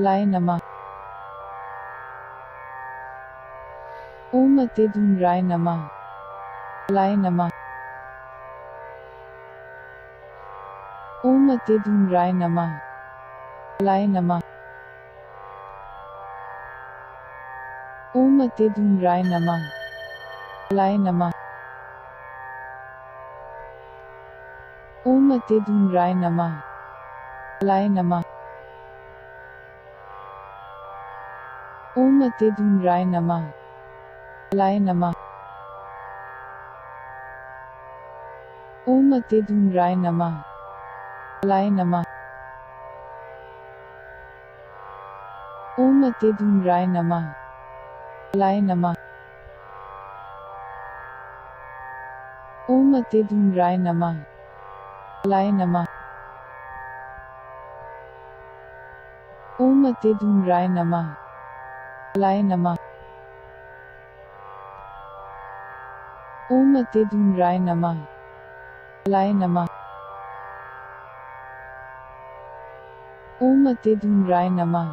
लाय नमा ओमते धूम्राय नमा लाय नमा ओमते धूम्राय नमा लाय नमा ओमते धूम्राय नमा लाय नमा ओमते धूम्राय नमा लाय नमा ओम अतिधूम्राय नम। लाय नम। ओम अतिधूम्राय नम। लाय नम। ओम अतिधूम्राय नम। लाय नम। ओम अतिधूम्राय नम। लाय नम। ओम अतिधूम्राय नमः। लाय नमा ओमते धूम्राय नमा लाय नमा ओमते धूम्राय नमा